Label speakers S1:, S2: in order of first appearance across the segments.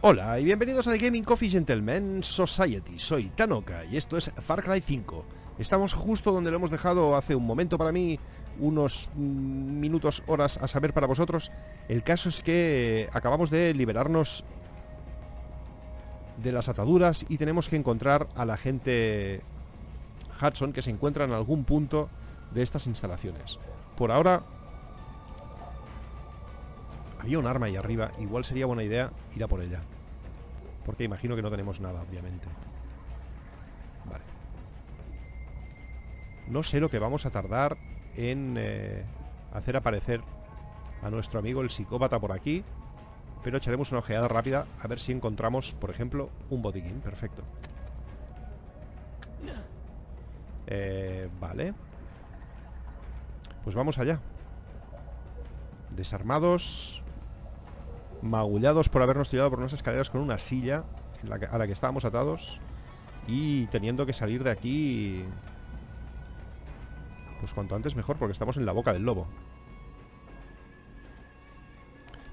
S1: Hola y bienvenidos a The Gaming Coffee Gentlemen Society. Soy Tanoka y esto es Far Cry 5. Estamos justo donde lo hemos dejado hace un momento para mí, unos mm, minutos, horas a saber para vosotros. El caso es que acabamos de liberarnos de las ataduras y tenemos que encontrar a la gente Hudson que se encuentra en algún punto de estas instalaciones. Por ahora había un arma ahí arriba. Igual sería buena idea ir a por ella. Porque imagino que no tenemos nada, obviamente. Vale. No sé lo que vamos a tardar en eh, hacer aparecer a nuestro amigo el psicópata por aquí. Pero echaremos una ojeada rápida a ver si encontramos, por ejemplo, un botiquín. Perfecto. Eh, vale. Pues vamos allá. Desarmados magullados por habernos tirado por unas escaleras con una silla a la que estábamos atados y teniendo que salir de aquí pues cuanto antes mejor porque estamos en la boca del lobo.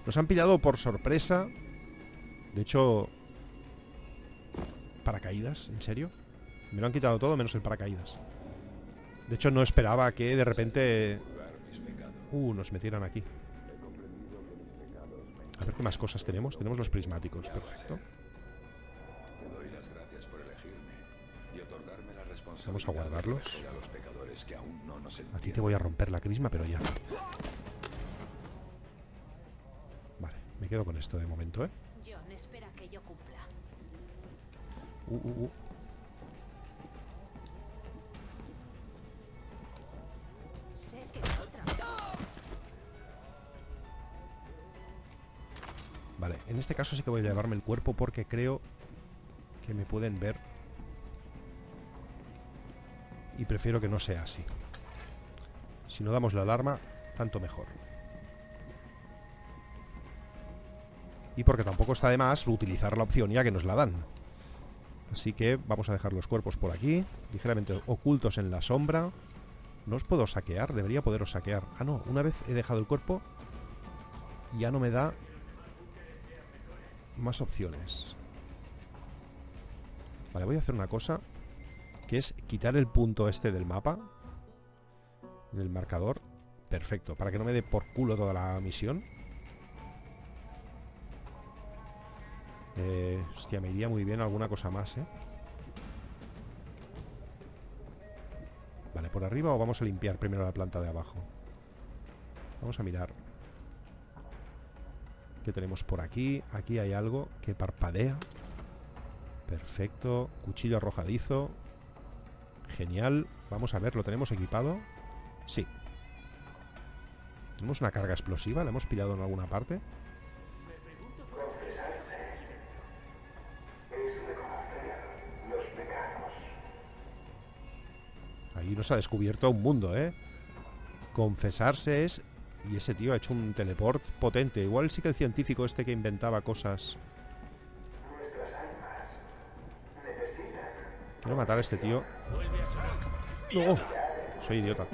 S1: Nos han pillado por sorpresa. De hecho, paracaídas, ¿en serio? Me lo han quitado todo menos el paracaídas. De hecho, no esperaba que de repente... Uh, nos metieran aquí. A ver qué más cosas tenemos. Tenemos los prismáticos, perfecto. Vamos a guardarlos. A ti te voy a romper la crisma, pero ya. Vale, me quedo con esto de momento, ¿eh? Uh, uh, uh. Vale, en este caso sí que voy a llevarme el cuerpo porque creo que me pueden ver. Y prefiero que no sea así. Si no damos la alarma, tanto mejor. Y porque tampoco está de más utilizar la opción ya que nos la dan. Así que vamos a dejar los cuerpos por aquí, ligeramente ocultos en la sombra. No os puedo saquear, debería poderos saquear. Ah, no, una vez he dejado el cuerpo, ya no me da más opciones. Vale, voy a hacer una cosa, que es quitar el punto este del mapa, del marcador. Perfecto, para que no me dé por culo toda la misión. Eh, hostia, me iría muy bien alguna cosa más, ¿eh? Vale, ¿por arriba o vamos a limpiar primero la planta de abajo? Vamos a mirar ¿Qué tenemos por aquí? Aquí hay algo que parpadea. Perfecto. Cuchillo arrojadizo. Genial. Vamos a ver, ¿lo tenemos equipado? Sí. Tenemos una carga explosiva, ¿la hemos pillado en alguna parte? Ahí nos ha descubierto un mundo, ¿eh? Confesarse es y ese tío ha hecho un teleport potente. Igual sí que el científico este que inventaba cosas. Quiero matar a este tío. No, soy idiota.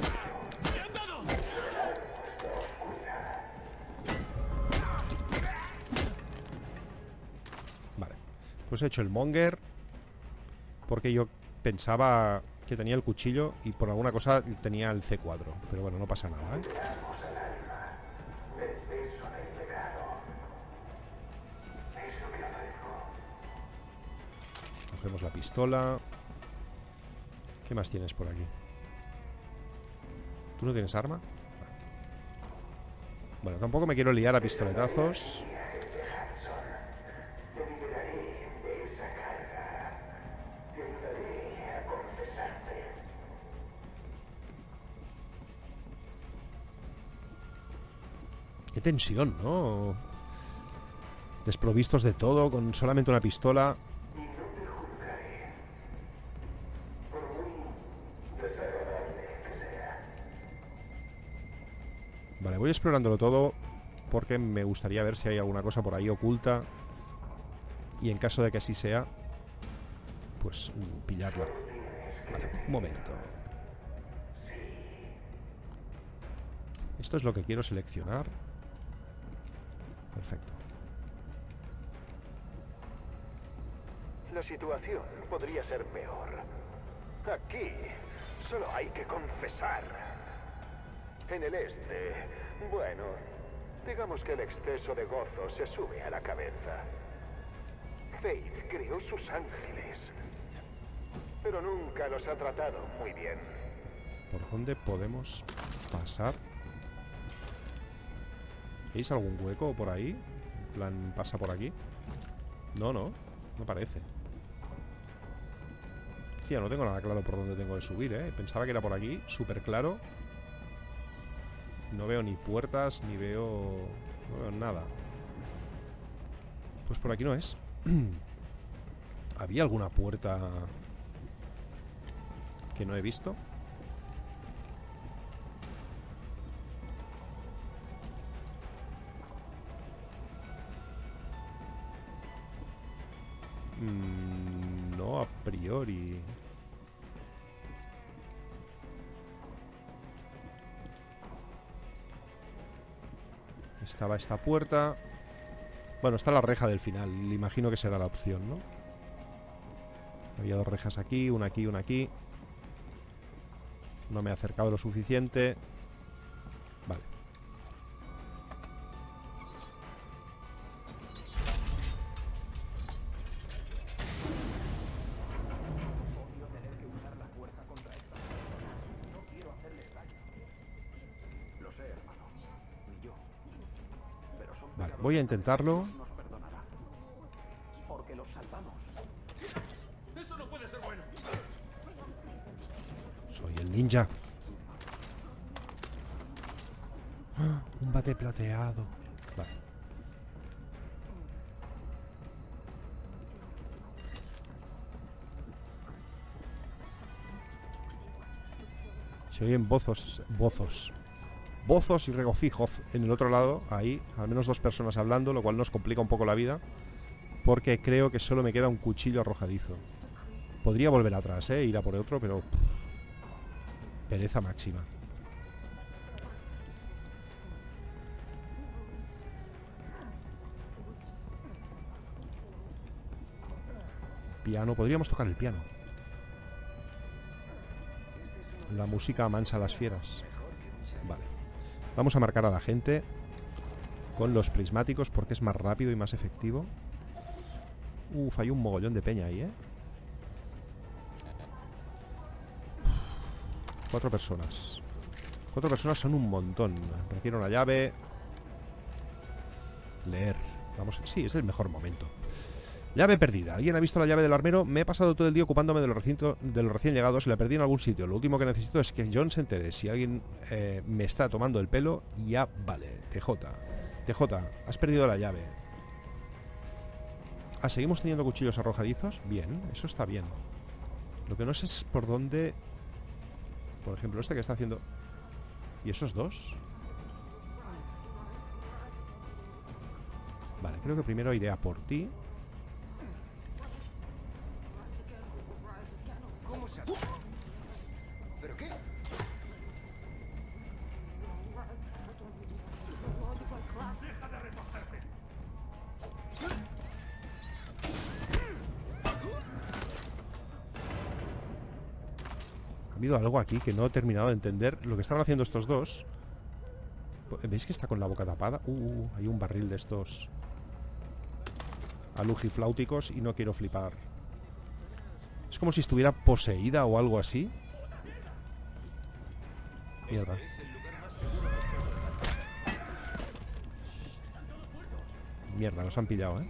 S1: Vale. Pues he hecho el monger. Porque yo pensaba que tenía el cuchillo y por alguna cosa tenía el C4. Pero bueno, no pasa nada, ¿eh? La pistola. ¿Qué más tienes por aquí? ¿Tú no tienes arma? Bueno, tampoco me quiero liar a pistoletazos. Qué tensión, ¿no? Desprovistos de todo, con solamente una pistola. Vale, explorándolo todo porque me gustaría ver si hay alguna cosa por ahí oculta y en caso de que así sea, pues mm, pillarla. Un momento. Esto es lo que quiero seleccionar. Perfecto.
S2: La situación podría ser peor. Aquí solo hay que confesar. En el este, bueno, digamos que el exceso de gozo se sube a la cabeza. Faith creó sus ángeles, pero nunca los ha tratado muy bien.
S1: ¿Por dónde podemos pasar? ¿Veis algún hueco por ahí? En plan, ¿pasa por aquí? No, no, no parece Ya no tengo nada claro por dónde tengo que subir, ¿eh? Pensaba que era por aquí, súper claro No veo ni puertas, ni veo... No veo nada Pues por aquí no es ¿Había alguna puerta que no he visto? Mm, no a priori. Estaba esta puerta. Bueno, está la reja del final. Imagino que será la opción, ¿no? Había dos rejas aquí, una aquí, una aquí. No me he acercado lo suficiente. Voy a intentarlo. Soy el ninja. ¡Ah! un bate plateado. Vale. Se oyen bozos, bozos bozos y regocijos en el otro lado, ahí, al menos dos personas hablando, lo cual nos complica un poco la vida, porque creo que solo me queda un cuchillo arrojadizo. Podría volver atrás, ¿eh? Ir a por otro, pero... Pereza máxima. Piano, podríamos tocar el piano. La música mancha a las fieras. Vamos a marcar a la gente con los prismáticos porque es más rápido y más efectivo. Uf, hay un mogollón de peña ahí, ¿eh? Cuatro personas. Cuatro personas son un montón. Requiere una llave. Leer. Vamos, sí, es el mejor momento. Llave perdida. ¿Alguien ha visto la llave del armero? Me he pasado todo el día ocupándome de los, recinto, de los recién llegados y la perdí en algún sitio. Lo último que necesito es que John se entere. Si alguien eh, me está tomando el pelo, ya vale. TJ. TJ, has perdido la llave. Ah, ¿seguimos teniendo cuchillos arrojadizos? Bien, eso está bien. Lo que no sé es por dónde... Por ejemplo, este que está haciendo... ¿Y esos dos? Vale, creo que primero iré a por ti Ha habido algo aquí que no he terminado de entender. Lo que estaban haciendo estos dos. ¿Veis que está con la boca tapada? Uh, uh hay un barril de estos. Alugifláuticos Y no quiero flipar es como si estuviera poseída o algo así. Mierda. Mierda, nos han pillado, ¿eh?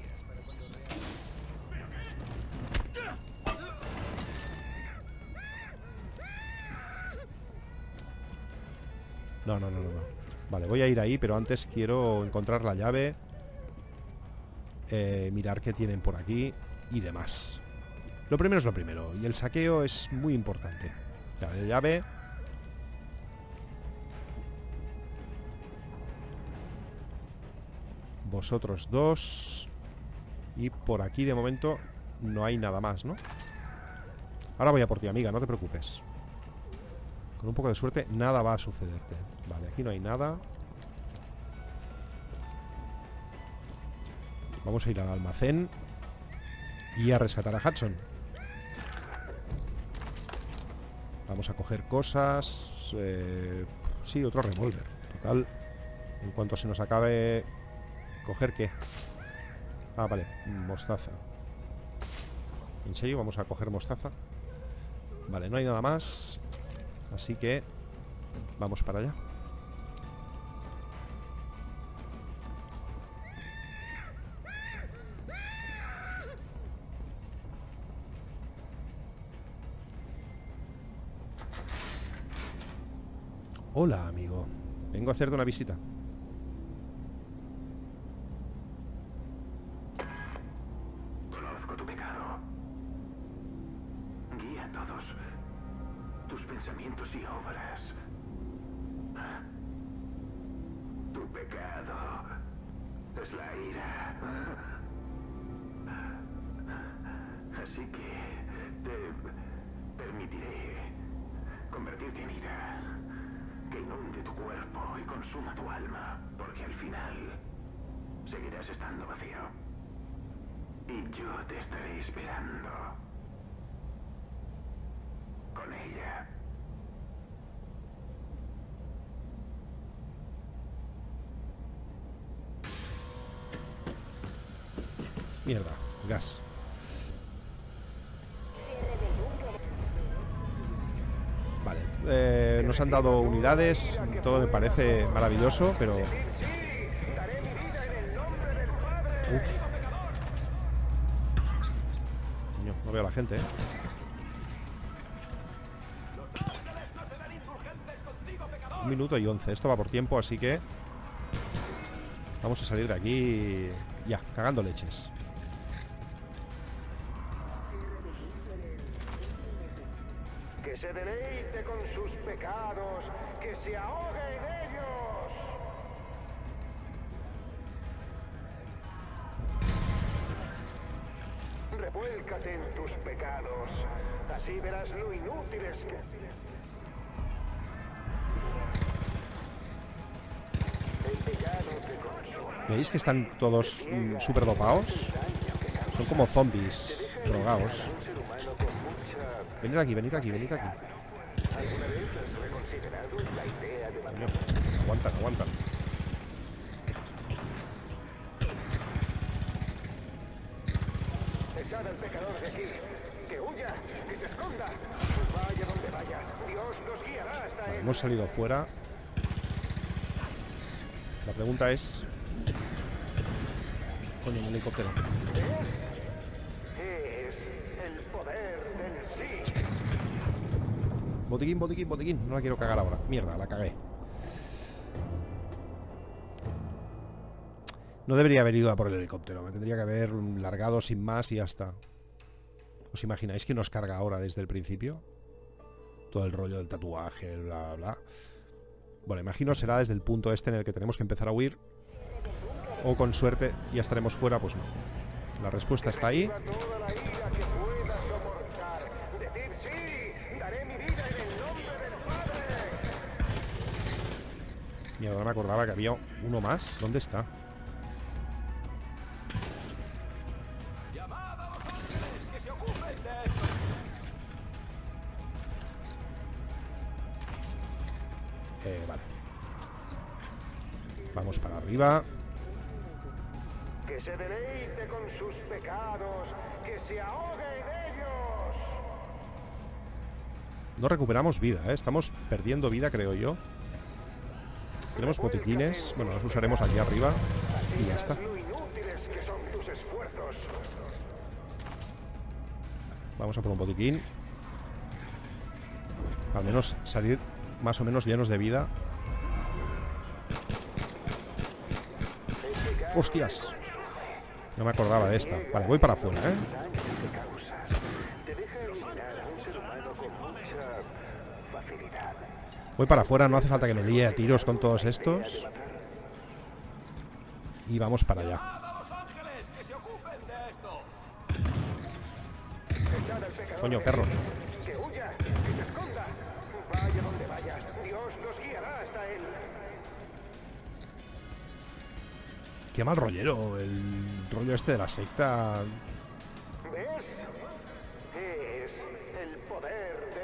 S1: No, no, no, no. Vale, voy a ir ahí, pero antes quiero encontrar la llave. Eh, mirar qué tienen por aquí y demás. Lo primero es lo primero. Y el saqueo es muy importante. Llave de llave. Vosotros dos. Y por aquí de momento no hay nada más, ¿no? Ahora voy a por ti, amiga, no te preocupes. Con un poco de suerte nada va a sucederte. Vale, aquí no hay nada. Vamos a ir al almacén. Y a rescatar a Hudson. Vamos a coger cosas. Eh, sí, otro revólver. Total. En cuanto se nos acabe... ¿Coger qué? Ah, vale. Mostaza. ¿En serio vamos a coger mostaza? Vale, no hay nada más. Así que... Vamos para allá. Hola, amigo. Vengo a hacerte una visita. Han dado unidades, todo me parece maravilloso, pero... Coño, no veo a la gente, ¿eh? Un minuto y once, esto va por tiempo, así que... Vamos a salir de aquí ya, cagando leches.
S2: Deleite con sus pecados, que se ahogue en ellos. Revuélcate en tus pecados, así verás lo inútiles que...
S1: ¿Veis que están todos mm, súper dopados? Son como zombies drogados. Venid aquí, venid aquí, venid aquí.
S2: ¿Alguna vez has reconsiderado la idea de
S1: Coño, aguantan, aguantan.
S2: Echad al pecador de aquí. Que huya, que se esconda. Vaya donde vaya. Dios nos guiará hasta él.
S1: Hemos salido fuera. La pregunta es... Coño, un helicóptero.
S2: Es el poder del sí.
S1: Botiquín, botiquín, botiquín. No la quiero cagar ahora. Mierda, la cagué. No debería haber ido a por el helicóptero. Me tendría que haber largado sin más y ya está. ¿Os imagináis que nos carga ahora desde el principio? Todo el rollo del tatuaje, bla, bla. Bueno, imagino será desde el punto este en el que tenemos que empezar a huir. O con suerte ya estaremos fuera, pues no. La respuesta está ahí.
S2: Toda la ira que pueda soportar. Decir sí. Daré mi vida en el nombre del Padre.
S1: Mierda, no me acordaba que había uno más. ¿Dónde está? Eh, vale. Vamos para arriba.
S2: Que se deleite con sus pecados. Que se ahogue en ellos.
S1: No recuperamos vida, ¿eh? Estamos perdiendo vida, creo yo. Tenemos botiquines. Bueno, los usaremos aquí arriba. Y ya está. Vamos a por un botiquín. Al menos salir más o menos llenos de vida. ¡Hostias! No me acordaba de esta. Vale, voy para afuera, ¿eh?
S2: daño que causas. Te deja eliminar a un ser humano con mucha facilidad.
S1: Voy para afuera, no hace falta que me líe a tiros con todos estos. Y vamos para allá. Coño, perro. Qué mal rollero el rollo este de la secta.
S2: ¿Ves? Es el poder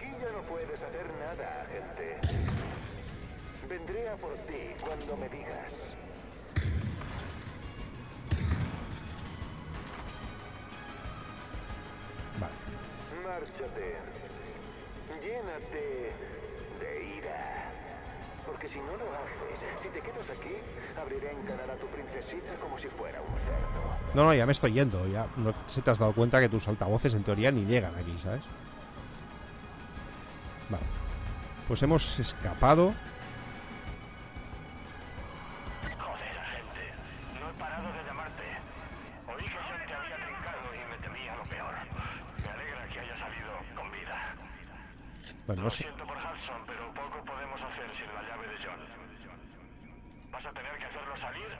S2: Aquí ya no puedes hacer nada, agente. Vendré a por ti cuando me digas.
S1: Vale.
S2: Márchate. Llénate de ira. Porque si no lo haces, si te quedas aquí, abriré en canal a tu princesita como si fuera un cerdo.
S1: No, no, ya me estoy yendo. Ya no se te has dado cuenta que tus altavoces en teoría ni llegan aquí, ¿sabes? Pues hemos escapado.
S3: Joder, agente. No he parado de llamarte. Oí que se te había trincado y me temía lo peor. Me alegra que haya salido con vida.
S1: Bueno, no
S3: Lo siento por Hudson, pero poco podemos hacer sin la llave de John. Vas a tener que hacerlo salir.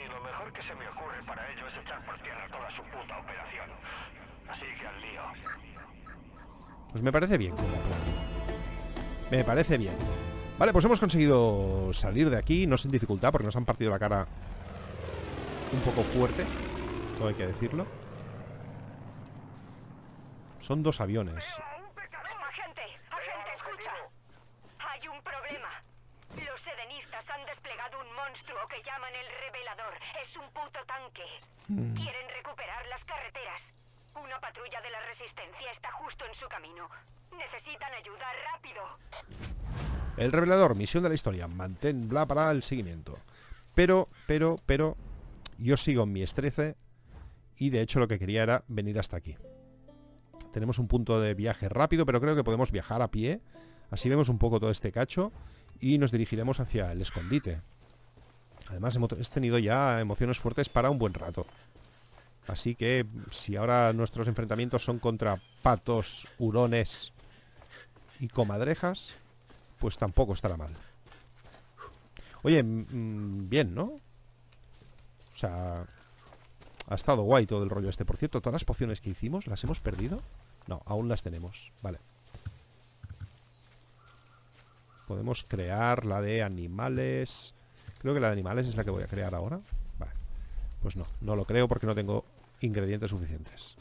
S3: Y lo mejor que se me ocurre para ello es echar por tierra toda su puta operación. Así que al lío.
S1: Pues me parece bien. Me parece bien. Vale, pues hemos conseguido salir de aquí, no sin dificultad, porque nos han partido la cara un poco fuerte, todo hay que decirlo. Son dos aviones.
S4: Agente, agente, escucha. Hay un problema. Los sedenistas han desplegado un monstruo que llaman el revelador. Es un puto tanque. Quieren recuperar las carreteras. Una patrulla de la resistencia está justo en su camino. Necesitan ayuda rápido.
S1: El revelador, misión de la historia, manténla para el seguimiento. Pero, pero, pero, yo sigo en mi estrece y de hecho lo que quería era venir hasta aquí. Tenemos un punto de viaje rápido, pero creo que podemos viajar a pie. Así vemos un poco todo este cacho y nos dirigiremos hacia el escondite. Además, hemos he tenido ya emociones fuertes para un buen rato. Así que si ahora nuestros enfrentamientos son contra patos, hurones y comadrejas, pues tampoco estará mal. Oye, bien, ¿no? O sea, ha estado guay todo el rollo este. Por cierto, todas las pociones que hicimos, ¿las hemos perdido? No, aún las tenemos. Vale. Podemos crear la de animales. Creo que la de animales es la que voy a crear ahora. Vale. Pues no, no lo creo porque no tengo ingredientes suficientes.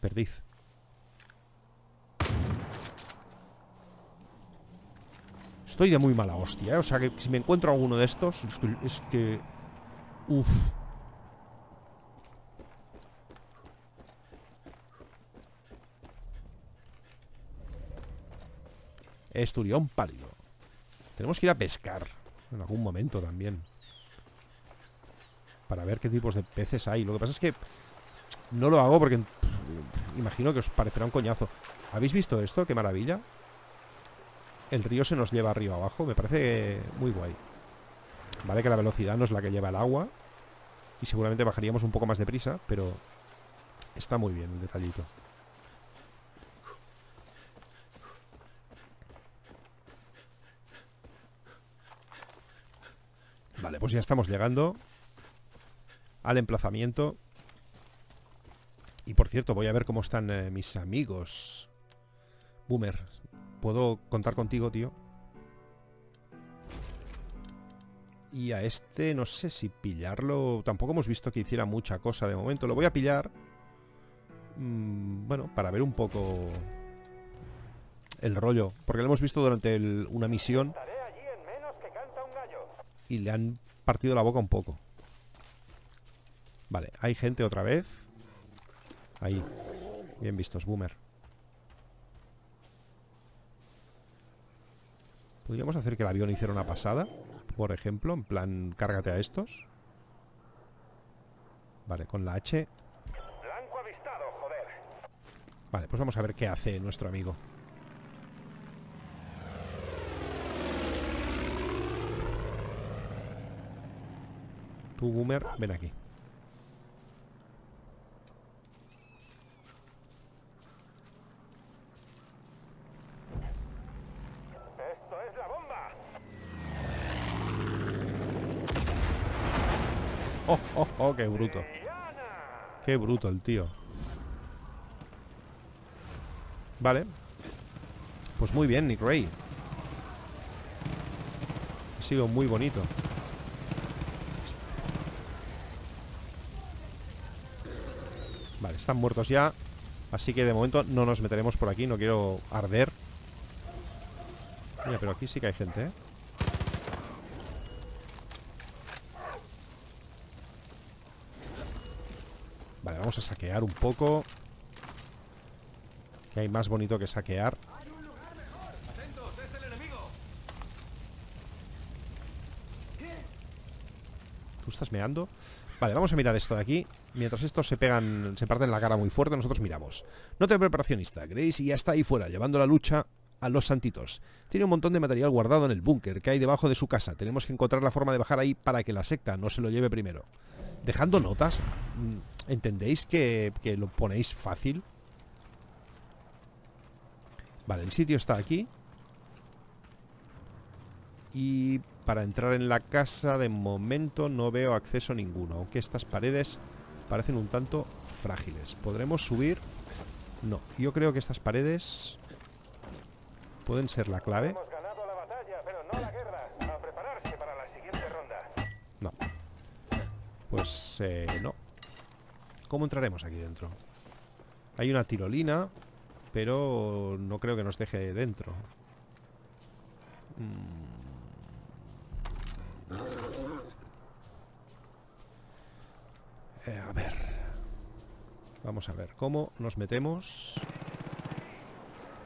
S1: Perdiz. Estoy de muy mala hostia, ¿eh? O sea que si me encuentro alguno de estos, es que... Es que... Uf. Esturión pálido. Tenemos que ir a pescar en algún momento también. Para ver qué tipos de peces hay. Lo que pasa es que no lo hago porque imagino que os parecerá un coñazo. ¿Habéis visto esto? ¡Qué maravilla! El río se nos lleva arriba abajo. Me parece muy guay. Vale que la velocidad no es la que lleva el agua. Y seguramente bajaríamos un poco más deprisa, pero está muy bien el detallito. Vale, pues ya estamos llegando al emplazamiento. Y por cierto, voy a ver cómo están eh, mis amigos. Boomer, ¿puedo contar contigo, tío? Y a este no sé si pillarlo. Tampoco hemos visto que hiciera mucha cosa de momento. Lo voy a pillar. mm, bueno, para ver un poco el rollo. Porque lo hemos visto durante el- una misión y le han partido la boca un poco. Vale, hay gente otra vez. Ahí. Bien vistos, Boomer. ¿Podríamos hacer que el avión hiciera una pasada? Por ejemplo, en plan, cárgate a estos. Vale, con la H.
S2: Blanco avistado, joder.
S1: Vale, pues vamos a ver qué hace nuestro amigo. Tú, Boomer, ven aquí.
S2: Esto es la bomba.
S1: ¡Oh, oh, oh! ¡Qué bruto! ¡Qué bruto el tío! Vale. Pues muy bien, Nick Ray. Ha sido muy bonito. Vale, están muertos ya. Así que de momento no nos meteremos por aquí. No quiero arder. Mira, pero aquí sí que hay gente, ¿eh? Vale, vamos a saquear un poco. Que hay más bonito que saquear. ¿Tú estás meando? Vale, vamos a mirar esto de aquí. Mientras estos se pegan, se parten la cara muy fuerte Nosotros miramos. Nota preparacionista. Grace ya está ahí fuera, llevando la lucha a los santitos. Tiene un montón de material guardado en el búnker Que hay debajo de su casa. Tenemos que encontrar la forma de bajar ahí Para que la secta no se lo lleve primero. Dejando notas mm, ¿Entendéis que, que lo ponéis fácil? Vale, el sitio está aquí. Y para entrar en la casa de momento no veo acceso ninguno Aunque estas paredes parecen un tanto frágiles ¿Podremos subir? No, yo creo que estas paredes Pueden ser la clave.
S2: No
S1: Pues eh, no ¿Cómo entraremos aquí dentro? Hay una tirolina Pero no creo que nos deje dentro Mm. Eh, a ver. Vamos a ver cómo nos metemos.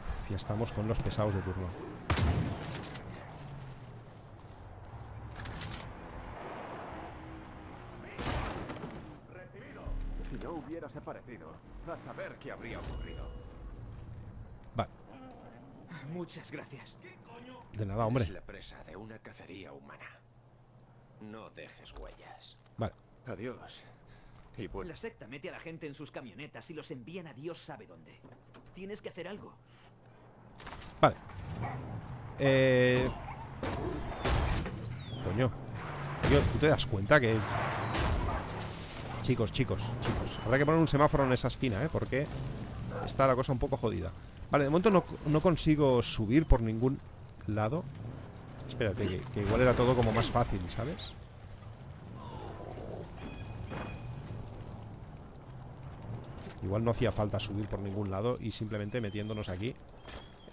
S1: Uf, ya estamos con los pesados de turno.
S2: Si no hubieras aparecido, a saber qué habría ocurrido.
S1: Vale,
S5: Muchas gracias.
S1: de nada, hombre.
S6: Es la presa de una cacería humana. No dejes huellas.
S1: Vale,
S2: Adiós. Y buen...
S5: La secta mete a la gente en sus camionetas y los envían a Dios sabe dónde. Tienes que hacer algo.
S1: vale. Eh... Coño. Tío, ¿tú te das cuenta que... Chicos, chicos, chicos. Habrá que poner un semáforo en esa esquina, ¿eh? Porque está la cosa un poco jodida. Vale, de momento no, no consigo subir por ningún lado. Espérate, que, igual era todo como más fácil, ¿sabes? Igual no hacía falta subir por ningún lado y simplemente metiéndonos aquí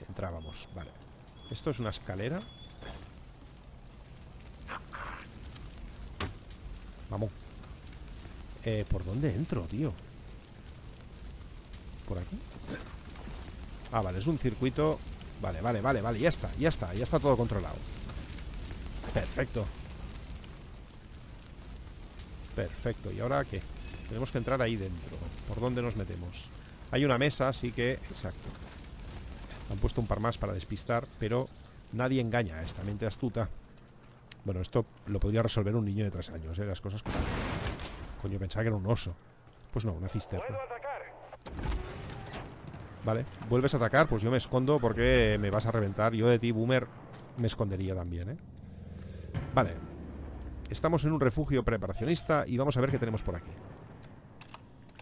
S1: entrábamos. Vale. Esto es una escalera. Vamos. Eh, ¿Por dónde entro, tío? ¿Por aquí? Ah, vale, es un circuito Vale, vale, vale, vale, ya está, ya está Ya está todo controlado Perfecto Perfecto, ¿y ahora qué? Tenemos que entrar ahí dentro ¿Por dónde nos metemos? Hay una mesa, así que... Exacto Han puesto un par más para despistar Pero nadie engaña a esta mente astuta Bueno, esto lo podría resolver un niño de tres años, ¿eh? Las cosas como... Coño, pensaba que era un oso Pues no, una cisterna. Vale, vuelves a atacar, pues yo me escondo porque me vas a reventar. Yo de ti, Boomer, me escondería también, ¿eh? Vale. Estamos en un refugio preparacionista y vamos a ver qué tenemos por aquí.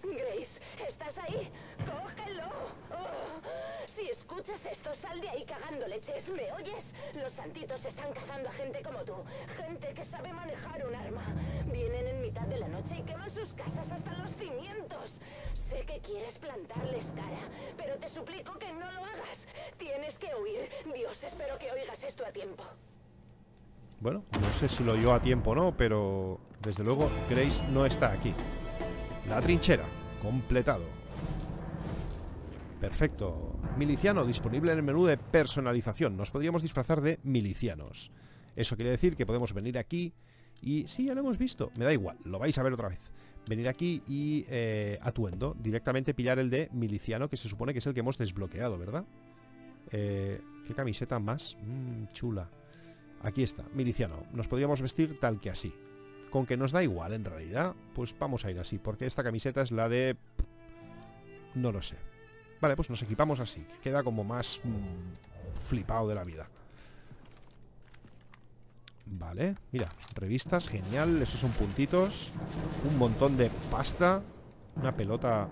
S4: Grace, ¿estás ahí? ¡Cógelo! Oh, Si escuchas esto, sal de ahí cagando leches, ¿me oyes? Los santitos están cazando a gente como tú, gente que sabe manejar un arma. Vienen en mitad de la noche y queman sus casas hasta los cimientos. Sé que quieres plantarles cara, pero te suplico que no lo hagas. Tienes que huir. Dios, espero que oigas esto a tiempo.
S1: Bueno, no sé si lo oyó a tiempo o no, pero desde luego Grace no está aquí. La trinchera, completado. Perfecto. Miliciano disponible en el menú de personalización. Nos podríamos disfrazar de milicianos. Eso quiere decir que podemos venir aquí y... Sí, ya lo hemos visto. Me da igual, lo vais a ver otra vez. Venir aquí y eh, atuendo. Directamente pillar el de miliciano, que se supone que es el que hemos desbloqueado, ¿verdad? Eh, ¿Qué camiseta más? Mm, chula. Aquí está, miliciano. Nos podríamos vestir tal que así. Con que nos da igual, en realidad, pues vamos a ir así. Porque esta camiseta es la de... No lo sé. Vale, pues nos equipamos así. Que queda como más mm, flipado de la vida. Vale, mira, revistas, genial, esos son puntitos Un montón de pasta Una pelota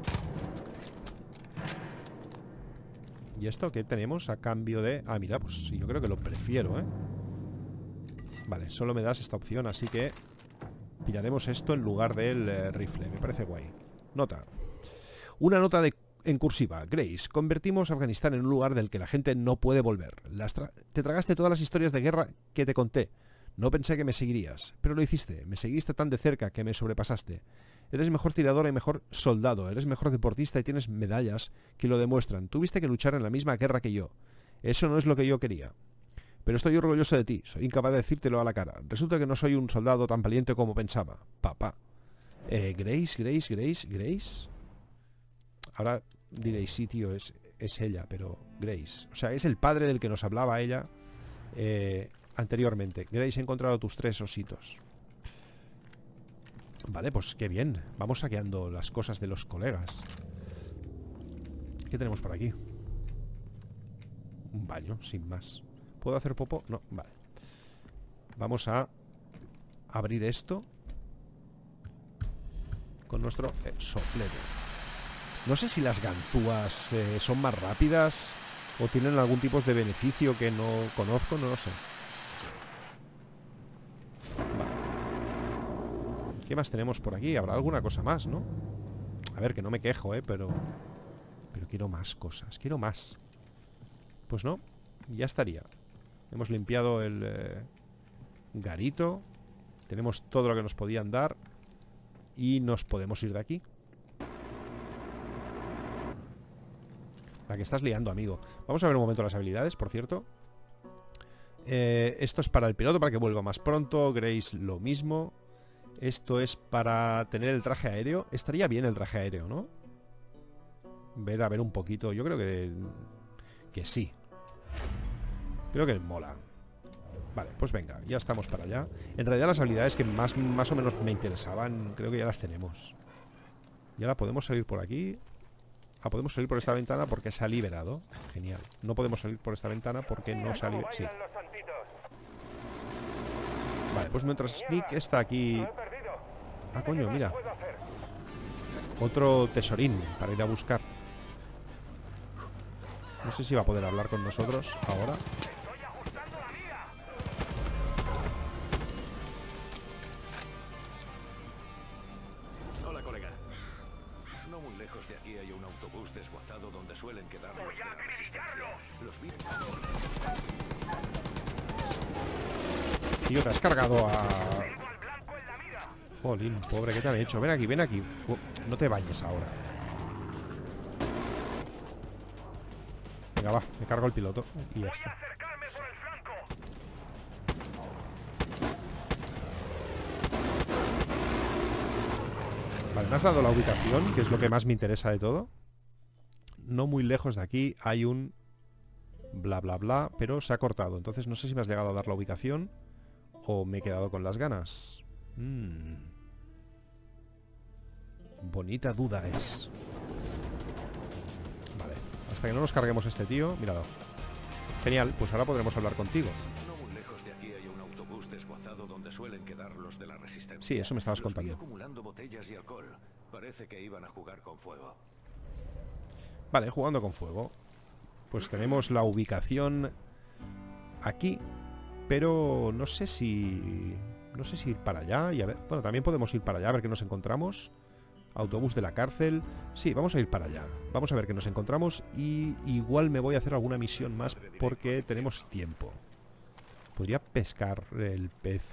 S1: ¿Y esto qué tenemos a cambio de...? Ah, mira, pues yo creo que lo prefiero, ¿eh? Vale, solo me das esta opción, así que pillaremos esto en lugar del eh, rifle. Me parece guay. Nota. Una nota de, en cursiva. Grace, convertimos Afganistán en un lugar del que la gente no puede volver. te tragaste todas las historias de guerra que te conté. No pensé que me seguirías, pero lo hiciste. Me seguiste tan de cerca que me sobrepasaste. Eres mejor tirador y mejor soldado, eres mejor deportista y tienes medallas que lo demuestran. Tuviste que luchar en la misma guerra que yo. Eso no es lo que yo quería. Pero estoy orgulloso de ti, soy incapaz de decírtelo a la cara. Resulta que no soy un soldado tan valiente como pensaba. Papá. Eh, Grace, Grace, Grace, Grace. Ahora diréis, sí, tío, es, es ella, pero Grace. O sea, es el padre del que nos hablaba ella eh, anteriormente. Grace, he encontrado tus tres ositos. Vale, pues qué bien. Vamos saqueando las cosas de los colegas. ¿Qué tenemos por aquí? Un baño, sin más. ¿Puedo hacer popo? No, vale. Vamos a abrir esto con nuestro eh, No sé si las ganzúas eh, son más rápidas o tienen algún tipo de beneficio que no conozco, no lo sé. ¿Qué más tenemos por aquí? Habrá alguna cosa más, ¿no? A ver, que no me quejo, ¿eh? Pero... Pero quiero más cosas. Quiero más. Pues no. Ya estaría. Hemos limpiado el eh, garito. Tenemos todo lo que nos podían dar. Y nos podemos ir de aquí. La que estás liando, amigo. Vamos a ver un momento las habilidades, por cierto. Eh, esto es para el piloto, para que vuelva más pronto. Grace lo mismo. Esto es para tener el traje aéreo. Estaría bien el traje aéreo, ¿no? Ver, a ver un poquito. Yo creo que... Que sí. Creo que mola. Vale, pues venga, ya estamos para allá. En realidad las habilidades que más, más o menos me interesaban, creo que ya las tenemos. Y ahora podemos salir por aquí. Ah, podemos salir por esta ventana porque se ha liberado. Genial. No podemos salir por esta ventana porque no salió. Sí. Vale, pues mientras Sneak está aquí... Ah, coño, mira. Otro tesorín para ir a buscar. No sé si va a poder hablar con nosotros ahora. Cargado a... Jolín, pobre, ¿qué te han hecho? Ven aquí, ven aquí. Oh, no te vayas ahora. Venga, va, me cargo el piloto y ya está. Vale, me has dado la ubicación, que es lo que más me interesa de todo. No muy lejos de aquí hay un bla bla bla, pero se ha cortado. Entonces no sé si me has llegado a dar la ubicación o me he quedado con las ganas. Mm. Bonita duda es. Vale, hasta que no nos carguemos este tío, míralo. Genial, pues ahora podremos hablar contigo.
S6: No muy lejos de aquí hay un autobús desguazado donde suelen quedar los de la resistencia.
S1: Sí, eso me estabas
S6: los
S1: contando.
S6: acumulando botellas y alcohol. Parece que iban a jugar con fuego.
S1: Vale, jugando con fuego. Pues tenemos la ubicación aquí, pero no sé si... No sé si ir para allá y a ver... Bueno, también podemos ir para allá a ver qué nos encontramos. Autobús de la cárcel. Sí, vamos a ir para allá. Vamos a ver qué nos encontramos y igual me voy a hacer alguna misión más porque tenemos tiempo. ¿Podría pescar el pez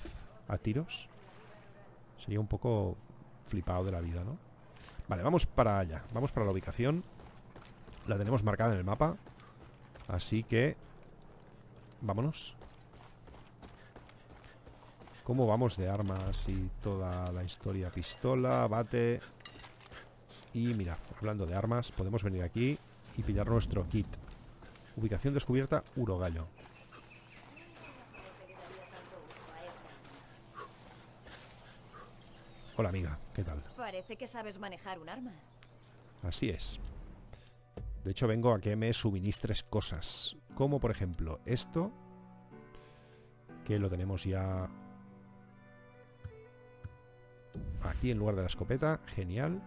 S1: a tiros? Sería un poco flipado de la vida, ¿no? Vale, vamos para allá. Vamos para la ubicación. La tenemos marcada en el mapa. Así que... Vámonos. ¿Cómo vamos de armas y toda la historia? Pistola, bate... Y mira, hablando de armas, podemos venir aquí y pillar nuestro kit. Ubicación descubierta, Urogallo. Hola amiga, ¿qué tal?
S7: Parece que sabes manejar un arma.
S1: Así es. De hecho vengo a que me suministres cosas. Como por ejemplo esto. Que lo tenemos ya Aquí en lugar de la escopeta, genial.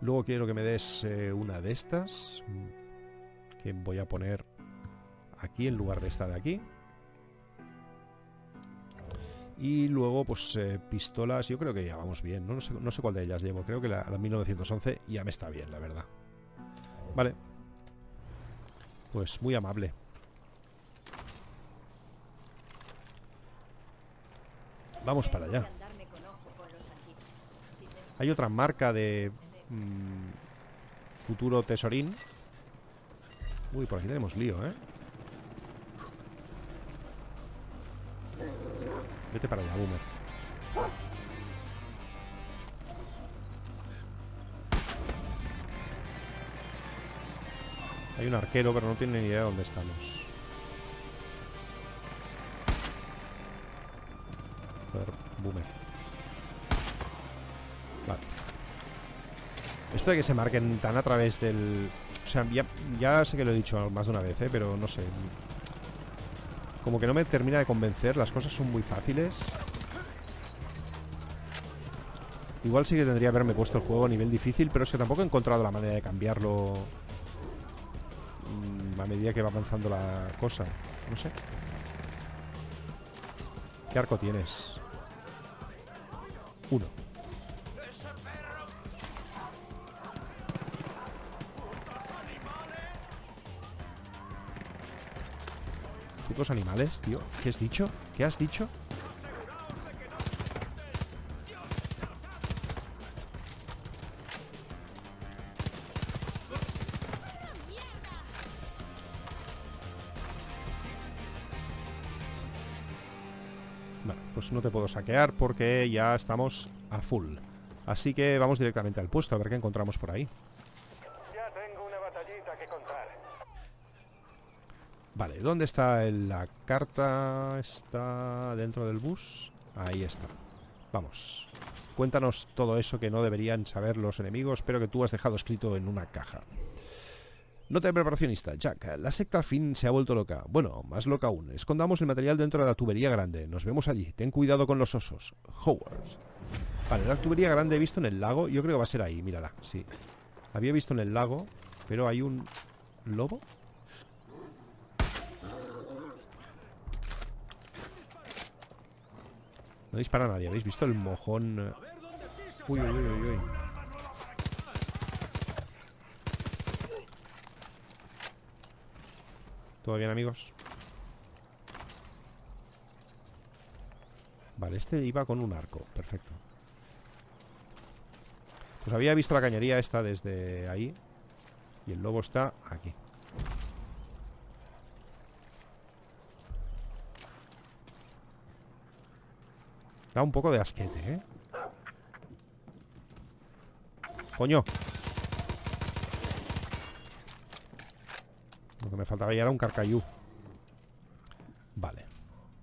S1: Luego quiero que me des eh, una de estas. mm, Que voy a poner aquí en lugar de esta de aquí. Y luego, pues, eh, pistolas. Yo creo que ya vamos bien. No, sé cuál de ellas llevo. Creo que la, la 1911 ya me está bien, la verdad. Vale. Pues muy amable. Vamos para allá. Hay otra marca de mm, futuro tesorín. Uy, por aquí tenemos lío, ¿eh? Vete para allá, boomer. Hay un arquero, pero no tiene ni idea de dónde estamos. De que se marquen tan a través del... O sea, ya, ya sé que lo he dicho más de una vez, ¿eh? pero no sé. Como que no me termina de convencer. Las cosas son muy fáciles. Igual sí que tendría que haberme puesto el juego a nivel difícil, pero es que tampoco he encontrado la manera de cambiarlo mm, a medida que va avanzando la cosa. No sé. ¿Qué arco tienes? Uno. Putos animales, tío. ¿Qué has dicho? ¿Qué has dicho? Pues no te puedo saquear porque ya estamos a full. Así que vamos directamente al puesto a ver qué encontramos por ahí.
S2: Ya tengo una batallita que contar.
S1: ¿Dónde está la carta? ¿Está dentro del bus? Ahí está. Vamos. Cuéntanos todo eso que no deberían saber los enemigos, pero que tú has dejado escrito en una caja. Nota de preparacionista. Jack, la secta fin se ha vuelto loca. Bueno, más loca aún. Escondamos el material dentro de la tubería grande. Nos vemos allí. Ten cuidado con los osos. Howard. Vale, la tubería grande he visto en el lago. Yo creo que va a ser ahí, mírala. Sí. Había visto en el lago, pero hay un lobo. No dispara nadie, ¿habéis visto el mojón? Uy, uy, uy, uy, uy. ¿Todo bien, amigos? Vale, este iba con un arco, perfecto. Pues había visto la cañería esta desde ahí. Y el lobo está aquí. Da un poco de asquete, ¿eh? Coño. Lo que me faltaba ya era un carcayú. Vale.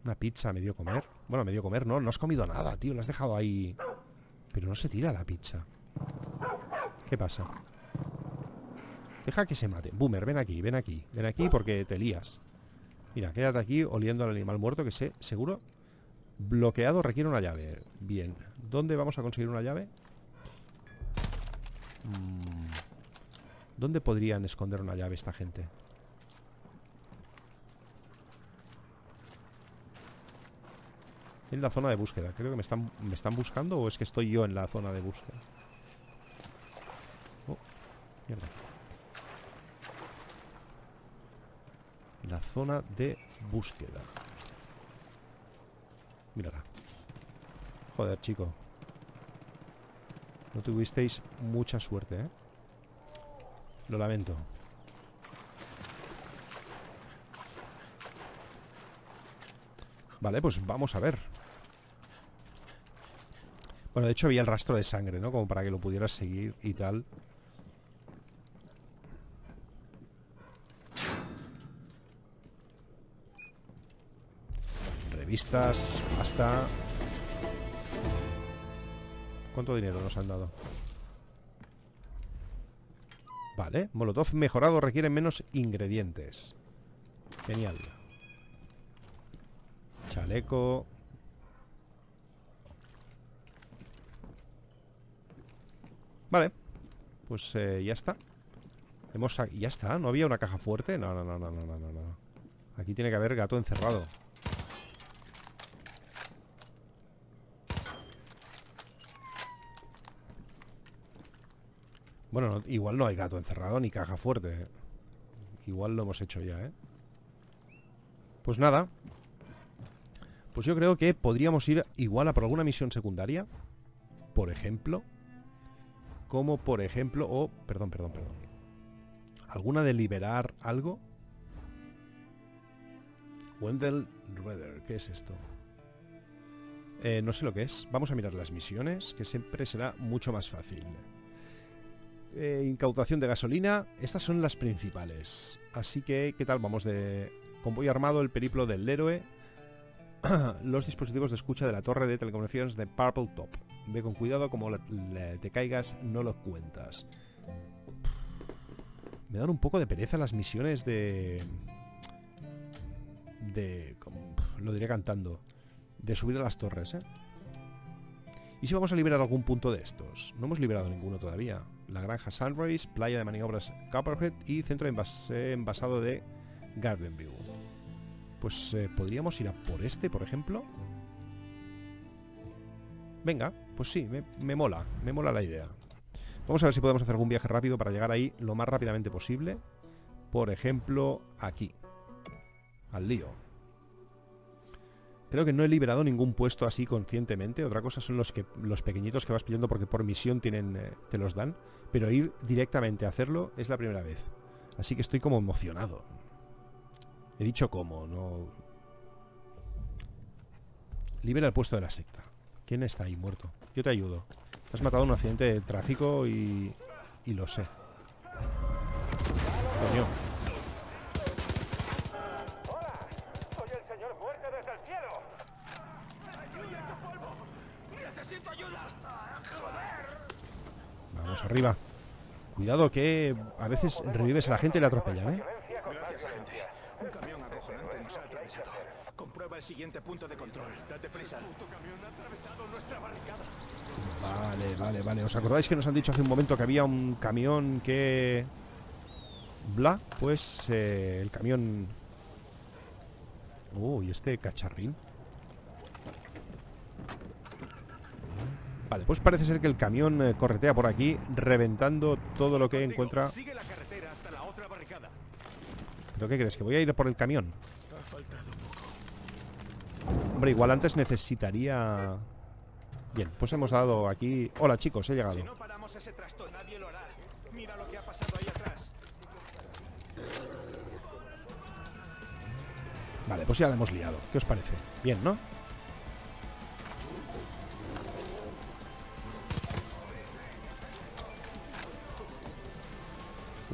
S1: Una pizza a medio comer. Bueno, a medio comer no, no has comido nada, tío. Lo has dejado ahí. Pero no se tira la pizza. ¿Qué pasa? Deja que se mate. Boomer, ven aquí, ven aquí. Ven aquí porque te lías. Mira, quédate aquí oliendo al animal muerto que sé, seguro. Bloqueado requiere una llave. Bien. ¿Dónde vamos a conseguir una llave? Mm. ¿Dónde podrían esconder una llave esta gente? En la zona de búsqueda. Creo que me están, me están buscando o es que estoy yo en la zona de búsqueda. Oh, mierda. La zona de búsqueda. Mírala. Joder, chico. No tuvisteis mucha suerte, ¿eh? Lo lamento. Vale, pues vamos a ver. Bueno, de hecho había el rastro de sangre, ¿no? Como para que lo pudieras seguir y tal. Hasta... ¿Cuánto dinero nos han dado? Vale, Molotov mejorado requiere menos ingredientes. Genial. Chaleco. Vale. pues eh, ya está. Hemos ya está, ¿no había una caja fuerte? No, no, no, no, no, no, no. Aquí tiene que haber gato encerrado. Bueno, no- igual no hay gato encerrado ni caja fuerte. Igual lo hemos hecho ya, ¿eh? Pues nada. Pues yo creo que podríamos ir igual a por alguna misión secundaria. Por ejemplo. Como por ejemplo... Oh, perdón, perdón, perdón. ¿Alguna de liberar algo? Wendell Rueder, ¿qué es esto? Eh, no sé lo que es. Vamos a mirar las misiones, que siempre será mucho más fácil. Eh, incautación de gasolina. Estas son las principales. Así que, ¿qué tal? Vamos de convoy armado, el periplo del héroe. Los dispositivos de escucha de la torre de telecomunicaciones de Purple Top. Ve con cuidado, como te caigas, no lo cuentas. Me dan un poco de pereza las misiones de... De... Lo diré cantando. De subir a las torres, ¿eh? ¿Y si vamos a liberar algún punto de estos? No hemos liberado ninguno todavía. La granja Sunrise, playa de maniobras Copperhead y centro envasado de Garden View. Pues eh, podríamos ir a por este, por ejemplo. Venga, pues sí, me, me mola, me mola la idea. Vamos a ver si podemos hacer algún viaje rápido para llegar ahí lo más rápidamente posible. Por ejemplo, aquí. Al lío. Creo que no he liberado ningún puesto así conscientemente. Otra cosa son los que los pequeñitos que vas pidiendo porque por misión tienen eh, te los dan. Pero ir directamente a hacerlo es la primera vez. Así que estoy como emocionado. He dicho cómo, no... Libera el puesto de la secta. ¿Quién está ahí muerto? Yo te ayudo. Has matado en un accidente de tráfico y... Y lo sé. Coño. Vamos arriba. Cuidado que a veces revives a la gente y la atropellan, ¿eh?
S6: Gracias, agente. Un camión acojonante nos ha atravesado. Comprueba el siguiente punto de control. Date prisa.
S1: Vale, vale, vale. ¿Os acordáis que nos han dicho hace un momento que había un camión que... Bla, pues eh, el camión... Uy, este cacharrín. Vale, pues parece ser que el camión eh, corretea por aquí, reventando todo lo que encuentra.
S6: Sigue la carretera hasta la otra barricada.
S1: ¿Pero qué crees? ¿Que voy a ir por el camión?
S6: Ha faltado poco.
S1: Hombre, igual antes necesitaría... Bien, pues hemos dado aquí... Hola chicos, he llegado.
S6: Si no paramos ese trasto, nadie lo hará. Mira lo que ha pasado ahí atrás.
S1: Vale, pues ya la hemos liado. ¿Qué os parece? Bien, ¿no?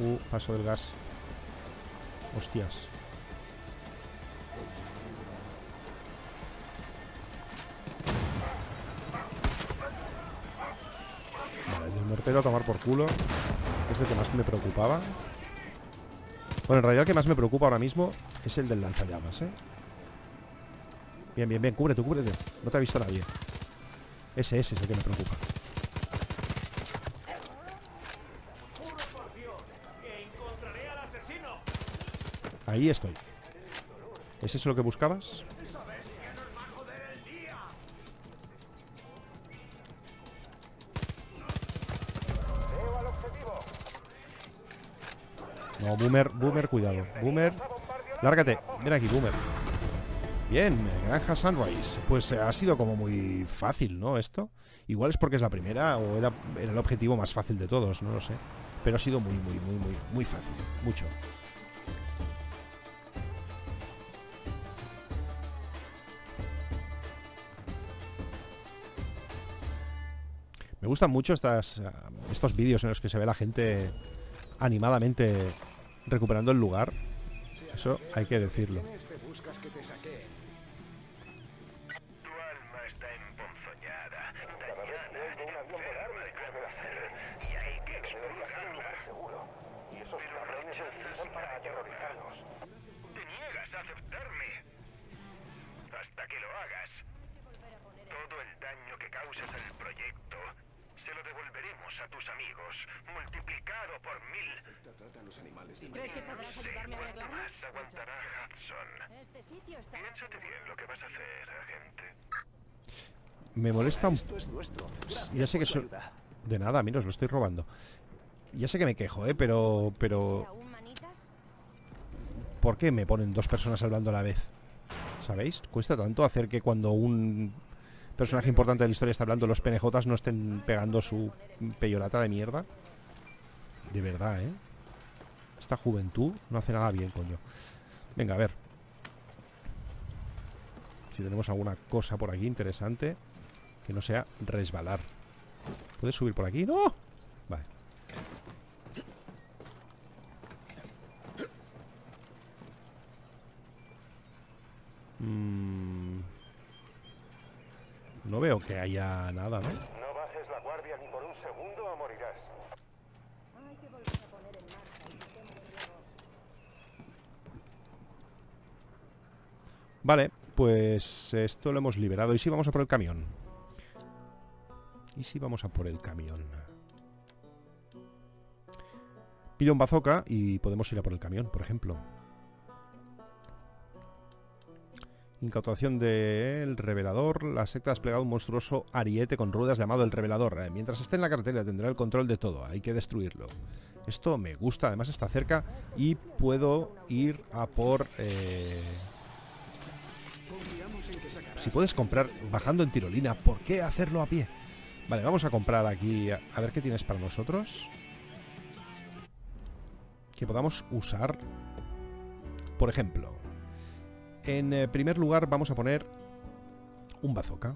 S1: Uh, paso del gas. Hostias. Vale, el mortero a tomar por culo. Es el que más me preocupaba. Bueno, en realidad el que más me preocupa ahora mismo es el del lanzallamas, ¿eh? Bien, bien, bien, cúbrete, cúbrete. No te ha visto nadie. Ese, ese es el que me preocupa. Ahí estoy. ¿Es eso lo que buscabas? No, Boomer, Boomer, cuidado. Boomer, lárgate. Ven aquí, Boomer. Bien, Granja Sunrise. Pues eh, ha sido como muy fácil, ¿no? Esto. Igual es porque es la primera o era, era el objetivo más fácil de todos, no lo sé. Pero ha sido muy, muy, muy, muy, muy fácil. Mucho. Gustan mucho estas, ah, estos vídeos en los que se ve la gente animadamente recuperando el lugar. Eso hay que decirlo.
S6: Te buscas que te saquee.
S3: Tu alma está emponzoñada, dañada, enferma de cáncer, y hay que expulsarla. Pero rechazas para aterrorizarnos. Te niegas a aceptarme. Hasta que lo hagas. Todo el daño que causes al proyecto se lo devolveremos a tus amigos. enemigos, multiplicado por mil.
S6: Trata a los animales de
S7: ¿Crees que
S6: manera-
S7: podrás ayudarme a
S3: ¿Cuánto
S7: arreglarlo?
S3: más aguantará Hudson?
S7: Este sitio está...
S3: Piénsate bien lo que vas a hacer, agente.
S1: Me molesta un...
S5: Esto es nuestro. Gracias
S1: Ya sé que
S5: por su
S1: so-
S5: ayuda.
S1: De nada, a mí no os lo estoy robando. Ya sé que me quejo, ¿eh? Pero... Pero... ¿Por qué me ponen dos personas hablando a la vez? ¿Sabéis? Cuesta tanto hacer que cuando un personaje importante de la historia está hablando los penejotas no estén pegando su peyorata de mierda. De verdad, ¿eh? Esta juventud no hace nada bien, coño. Venga, a ver. Si tenemos alguna cosa por aquí interesante que no sea resbalar. ¿Puedes subir por aquí? ¡No! Vale. Mm. No veo que haya nada, ¿no?
S2: No bajes la guardia ni por un segundo o morirás.
S7: Hay que volver a poner en marcha el sistema de riego.
S1: Vale, pues esto lo hemos liberado. ¿Y si vamos a por el camión? ¿Y si vamos a por el camión? Pillo un bazooka y podemos ir a por el camión, por ejemplo. Incautación del revelador. La secta ha desplegado un monstruoso ariete con ruedas llamado el revelador. Eh, Mientras esté en la carretera tendrá el control de todo. Hay que destruirlo. Esto me gusta, además está cerca y puedo ir a por... eh, si puedes comprar bajando en tirolina, ¿por qué hacerlo a pie? Vale, vamos a comprar aquí. A, ver qué tienes para nosotros. Que podamos usar. Por ejemplo, en eh, primer lugar vamos a poner un bazooka.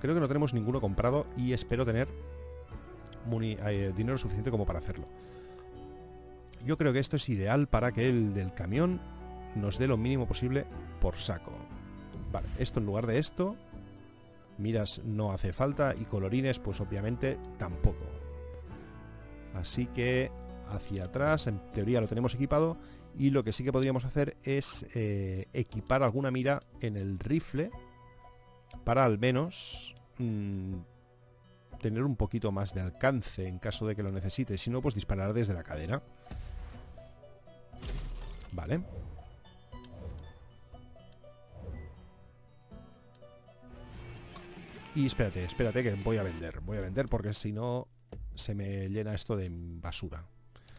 S1: Creo que no tenemos ninguno comprado y espero tener eh, dinero suficiente como para hacerlo. Yo creo que esto es ideal para que el del camión nos dé lo mínimo posible por saco. Vale, esto en lugar de esto. Miras no hace falta y colorines pues obviamente tampoco. Así que hacia atrás, en teoría lo tenemos equipado y lo que sí que podríamos hacer es eh, equipar alguna mira en el rifle para al menos mm, tener un poquito más de alcance en caso de que lo necesite. Si no, pues disparar desde la cadera. Vale. Y espérate, espérate que voy a vender. Voy a vender porque si no se me llena esto de basura.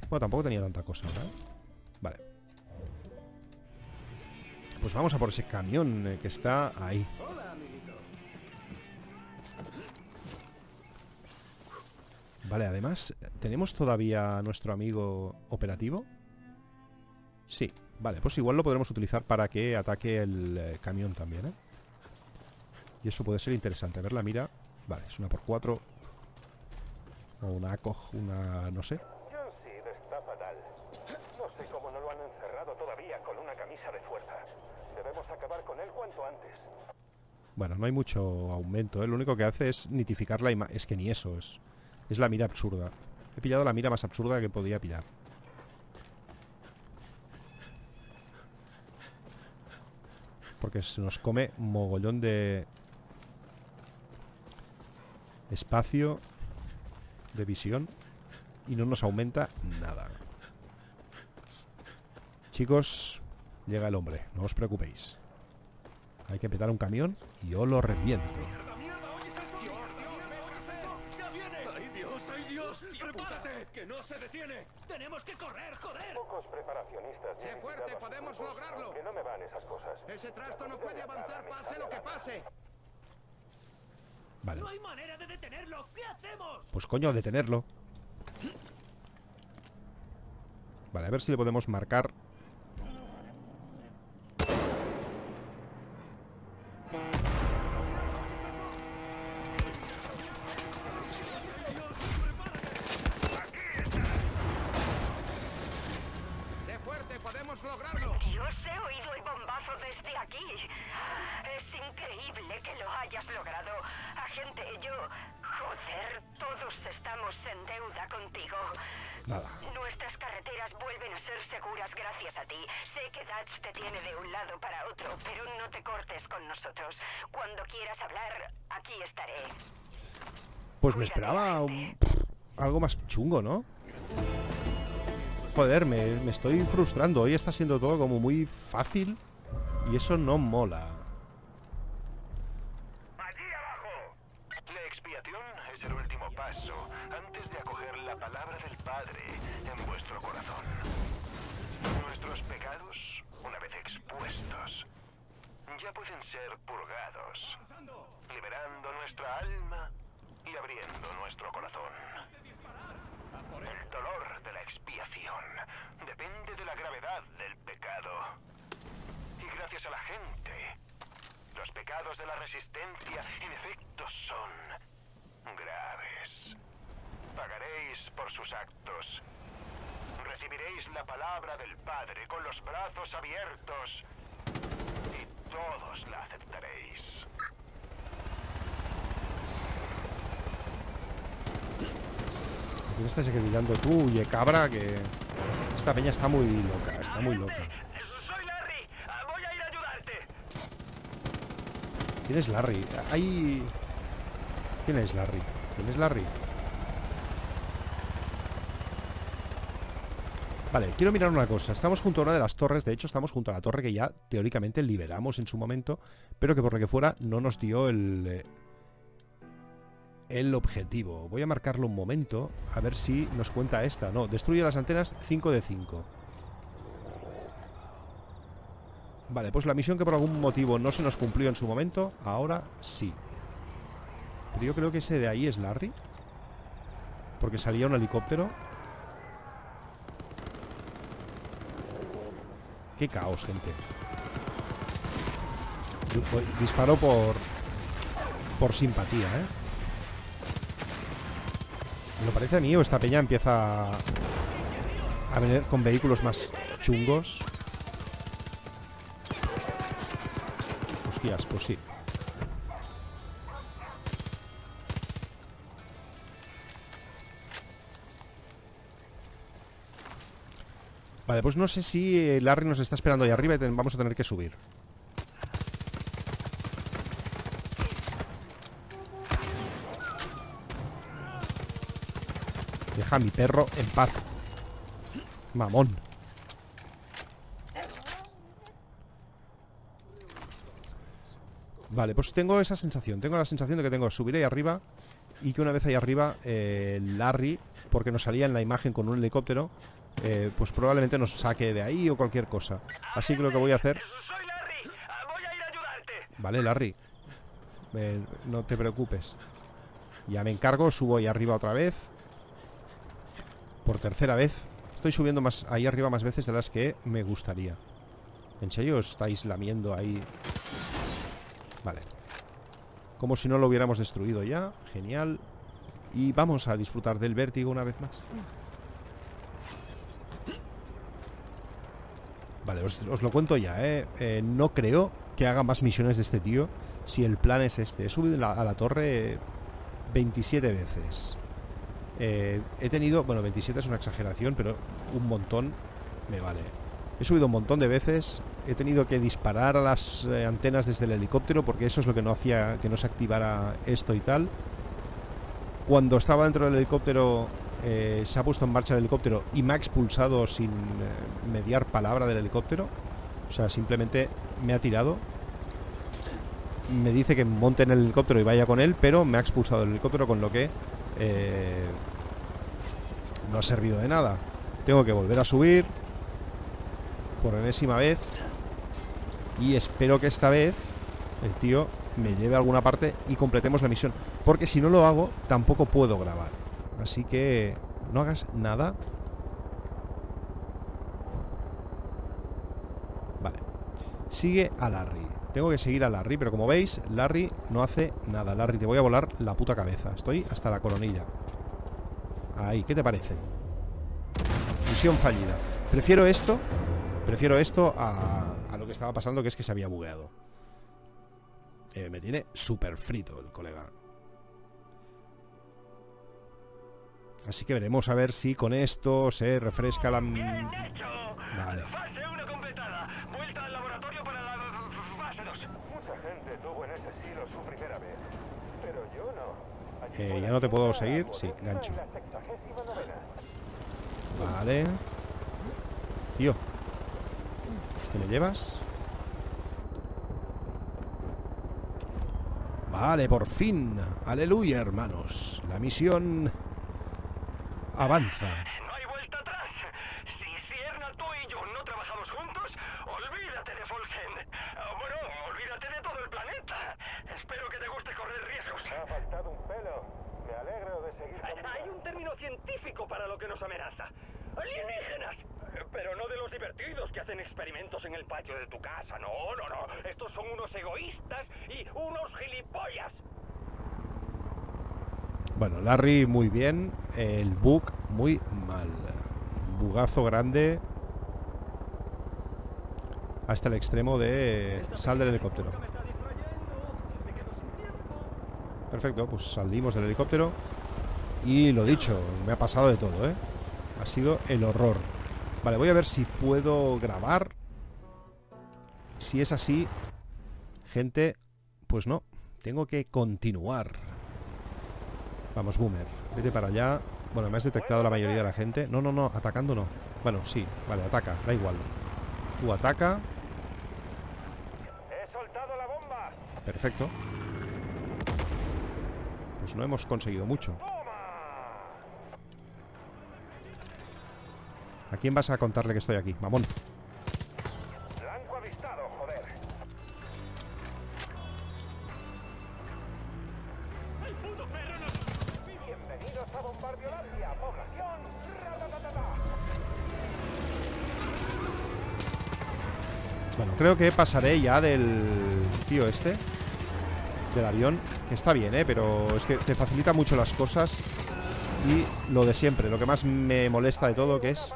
S1: Bueno, tampoco tenía tanta cosa, ¿verdad? Vale. Pues vamos a por ese camión que está ahí. Vale, además, ¿tenemos todavía nuestro amigo operativo? Sí, vale, pues igual lo podremos utilizar para que ataque el eh, camión también, ¿eh? Y eso puede ser interesante. A ver la mira. Vale, es una por cuatro. O una ACOG, una... no sé.
S2: Está fatal. No sé cómo no lo han encerrado todavía con una camisa de fuerza. Debemos acabar con él cuanto antes.
S1: Bueno, no hay mucho aumento, ¿eh? Lo único que hace es nitificar la imagen. Es que ni eso, es, es la mira absurda. He pillado la mira más absurda que podía pillar. Porque se nos come mogollón de espacio de visión y no nos aumenta nada. Chicos, llega el hombre, no os preocupéis. Hay que petar un camión y yo lo reviento.
S6: ¡Ay, Dios! ¡Ay, Dios! ¡Prepárate! ¡Que no se detiene!
S5: ¡Tenemos que correr, joder!
S2: Pocos preparacionistas.
S8: Sé fuerte, podemos lograrlo.
S2: aunque no me van esas cosas.
S8: Ese trasto no puede avanzar pase lo que pase.
S1: Vale,
S5: ¡No hay manera de detenerlo! ¿Qué hacemos?
S1: pues coño, detenerlo. Vale, a ver si le podemos marcar.
S8: Sé fuerte, podemos lograrlo.
S4: Dios, he oído el bombazo desde aquí. Es increíble que lo hayas logrado. Agente, yo... Joder, todos estamos en deuda contigo.
S1: Nada.
S4: Nuestras carreteras vuelven a ser seguras gracias a ti. Sé que Dutch te tiene de un lado para otro, pero no te cortes con nosotros. Cuando quieras hablar, aquí estaré.
S1: Pues me esperaba un- algo Joder, me, me estoy frustrando. Hoy está siendo todo como muy fácil y eso no mola.
S3: Nuestros pecados, una vez expuestos, ya pueden ser purgados, liberando nuestra alma y abriendo nuestro corazón. El dolor de la expiación depende de la gravedad del pecado. Y gracias a la gente, los de la resistencia en efecto son graves. Pagaréis por sus actos. Recibiréis la palabra del Padre con los brazos abiertos y todos la aceptaréis.
S1: ¿Por qué me estás gritando tú, oye, cabra? Que esta peña está muy loca, está muy loca.
S3: Soy Larry. Ah, Voy a ir a ayudarte.
S1: ¿Quién es Larry? Hay... ¿Quién es Larry? ¿Quién es Larry? Vale, quiero mirar una cosa. Estamos junto a una de las torres. De hecho, estamos junto a la torre que ya teóricamente liberamos en su momento. Pero que por lo que fuera no nos dio el... eh, El objetivo. Voy a marcarlo un momento. A ver si nos cuenta esta. No, destruye las antenas 5 de 5. Vale, pues la misión que por algún motivo no se nos cumplió en su momento, ahora sí. Pero yo creo que ese de ahí es Larry. Porque salía un helicóptero. Qué caos, gente. Disparo por... Por simpatía, ¿eh? ¿Me lo parece a mí o esta peña empieza a venir con vehículos más chungos? Pues sí. Vale, pues no sé si eh, Larry nos está esperando ahí arriba y vamos a tener que subir. Deja a mi perro en paz. Mamón. Vale, pues tengo esa sensación. Tengo la sensación de que tengo que subir ahí arriba y que una vez ahí arriba, eh, Larry, porque nos salía en la imagen con un helicóptero, eh, pues probablemente nos saque de ahí o cualquier cosa. Así que lo que voy a hacer...
S3: Soy Larry. Ah, Voy a ir a ayudarte.
S1: Vale, Larry. Eh, no te preocupes. Ya me encargo, subo ahí arriba otra vez. Por tercera vez. Estoy subiendo más ahí arriba más veces de las que me gustaría. ¿En serio os estáis lamiendo ahí? Vale. Como si no lo hubiéramos destruido ya. Genial. Y vamos a disfrutar del vértigo una vez más. Vale, os, lo cuento ya, ¿eh? Eh, No creo que haga más misiones de este tío si el plan es este. He subido a la torre 27 veces. Eh, he tenido, bueno, 27 es una exageración, pero un montón me vale. He subido un montón de veces. He tenido que disparar a las eh, antenas desde el helicóptero porque eso es lo que no hacía que no se activara esto y tal. Cuando estaba dentro del helicóptero eh, se ha puesto en marcha el helicóptero y me ha expulsado sin eh, mediar palabra del helicóptero. O sea, simplemente me ha tirado. Me dice que monte en el helicóptero y vaya con él, pero me ha expulsado del helicóptero, con lo que no ha servido de nada. Tengo que volver a subir por enésima vez y espero que esta vez el tío me lleve a alguna parte y completemos la misión. Porque si no lo hago, tampoco puedo grabar. Así que no hagas nada. Vale. Sigue a Larry. Tengo que seguir a Larry, pero como veis, Larry no hace nada. Larry, te voy a volar la puta cabeza. Estoy hasta la coronilla. Ahí, ¿qué te parece? Misión fallida. Prefiero esto. Prefiero esto a, a lo que estaba pasando, que es que se había bugueado. Eh, me tiene súper frito el colega. Así que veremos a ver si con esto se refresca la...
S3: Bien hecho.
S1: Vale.
S3: Fase 1 completada. Vuelta al laboratorio para la fase 2.
S2: Mucha gente tuvo en ese silo su primera vez. Pero yo no. Allí
S1: Eh, ya no te puedo seguir. Sí, gancho. Vale. Tío. ¿Qué me llevas? Vale, por fin. Aleluya, hermanos. La misión avanza.
S3: No hay vuelta atrás. Si Sierra, tú y yo no trabajamos juntos, olvídate de Folgen. Ah, Bueno, olvídate de todo el planeta. Espero que te guste correr riesgos.
S2: Me ha faltado un pelo. Me alegro de seguir con
S3: Hay un término científico para lo que nos amenaza. ¡Alienígenas! Pero no de los divertidos que hacen experimentos en el patio de tu casa. No, no, no. Estos son unos egoístas y unos gilipollas.
S1: Bueno, Larry muy bien. El bug muy mal. Bugazo grande. Hasta el extremo de sal del helicóptero. Perfecto, pues salimos del helicóptero. Y lo dicho, me ha pasado de todo, ¿eh? Ha sido el horror. Vale, voy a ver si puedo grabar. Si es así, gente, pues no. Tengo que continuar. Vamos, Boomer. Vete para allá. Bueno, me has detectado la mayoría de la gente. No, no, no, atacando no. Bueno, sí, vale, ataca, da igual. Tú ataca.
S2: He soltado la bomba.
S1: Perfecto. Pues no hemos conseguido mucho. ¿A quién vas a contarle que estoy aquí? Mamón.
S2: Blanco avistado, joder. Bienvenidos a Bombardiolandia, población.
S1: Bueno, creo que pasaré ya del tío este. Del avión. Que está bien, ¿eh? Pero es que te facilita mucho las cosas. Y lo de siempre. Lo que más me molesta de todo que es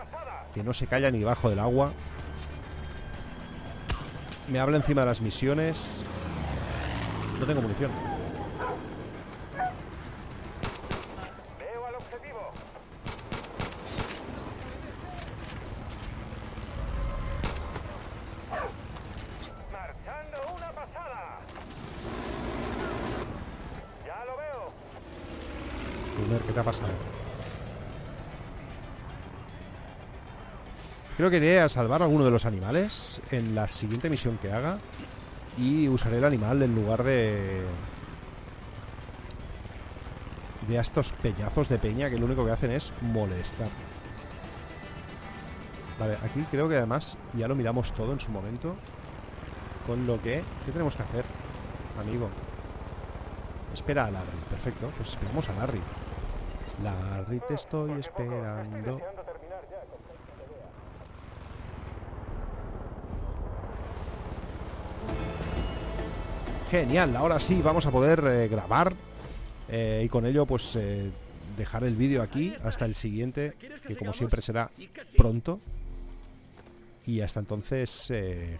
S1: que no se calla ni bajo del agua. Me habla encima de las misiones. No tengo munición. Creo iré a salvar a alguno de los animales en la siguiente misión que haga. Y usaré el animal en lugar de... De estos peñazos de peña que lo único que hacen es molestar. Vale, aquí creo que además ya lo miramos todo en su momento. Con lo que... ¿Qué tenemos que hacer, amigo? Espera a Larry. Perfecto, pues esperamos a Larry. Larry, te estoy esperando. Genial, ahora sí vamos a poder eh, grabar eh, y con ello pues eh, dejar el vídeo aquí hasta el siguiente, que como siempre será pronto. Y hasta entonces,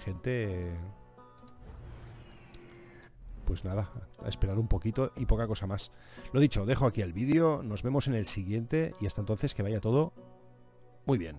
S1: gente, pues nada, a esperar un poquito y poca cosa más. Lo dicho, dejo aquí el vídeo, nos vemos en el siguiente y hasta entonces que vaya todo muy bien.